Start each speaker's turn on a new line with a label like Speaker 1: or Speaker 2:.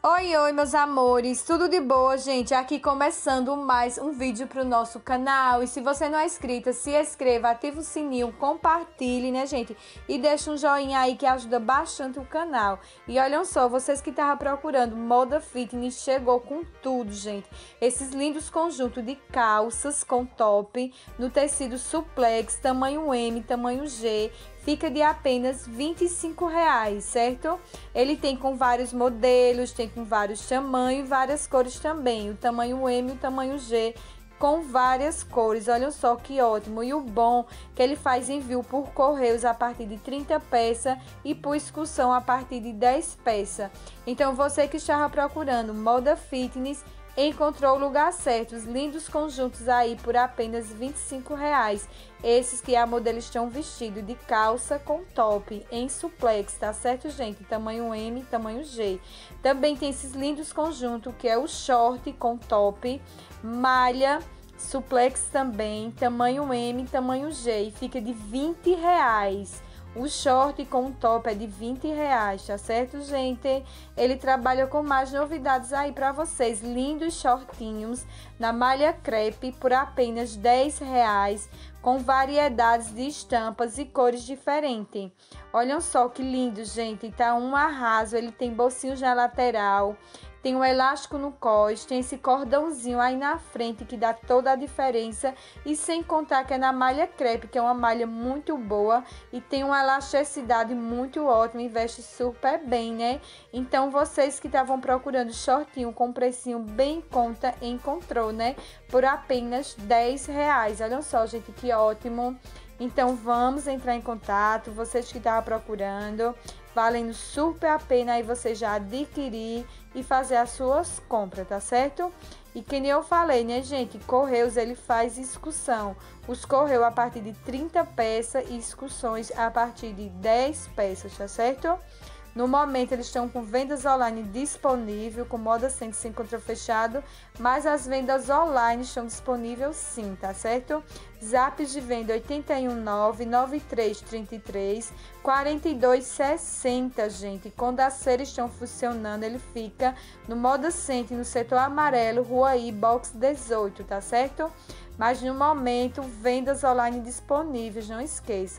Speaker 1: Oi, oi, meus amores, tudo de boa, gente? Aqui começando mais um vídeo para o nosso canal. E se você não é inscrita, se inscreva, ativa o sininho, compartilhe, né, gente? E deixa um joinha aí que ajuda bastante o canal. E olham só, vocês que estavam procurando moda fitness, chegou com tudo, gente. Esses lindos conjuntos de calças com top no tecido suplex, tamanho M, tamanho G, fica de apenas 25 reais, certo? Ele tem com vários modelos, tem com vários tamanhos, várias cores também. O tamanho M e o tamanho G com várias cores. Olha só que ótimo. E o bom que ele faz envio por correios a partir de 30 peças e por excursão a partir de 10 peças. Então você que estava procurando moda fitness encontrou o lugar certo. Os lindos conjuntos aí por apenas 25 reais. Esses que a modelo estão vestido de calça com top em suplex, tá certo, gente? Tamanho M, tamanho G. Também tem esses lindos conjuntos que é o short com top, malha suplex também, tamanho M, tamanho G. E fica de 20 reais. O short com o top é de 20 reais, tá certo, gente? Ele trabalha com mais novidades aí para vocês. Lindos shortinhos na malha crepe por apenas 10 reais, com variedades de estampas e cores diferentes. Olhem só que lindo, gente. Tá um arraso. Ele tem bolsinhos na lateral tem um elástico no cós, tem esse cordãozinho aí na frente que dá toda a diferença e sem contar que é na malha crepe, que é uma malha muito boa e tem uma elasticidade muito ótima e veste super bem, né? Então vocês que estavam procurando shortinho com precinho bem conta, encontrou, né? Por apenas 10 reais. Olha só, gente, que ótimo. Então vamos entrar em contato, vocês que estavam procurando, valendo super a pena aí você já adquirir e fazer as suas compras, tá certo? E que nem eu falei, né, gente? Correios ele faz excursão. Os Correios a partir de 30 peças e excursões a partir de 10 peças, tá certo? No momento, eles estão com vendas online disponível, com moda sem que se encontra fechado, mas as vendas online estão disponíveis sim, tá certo? Zaps de venda 8199333 4260, gente. Quando as séries estão funcionando, ele fica no Moda Center, no setor amarelo, Rua I, box 18, tá certo? Mas no momento, vendas online disponíveis, não esqueçam.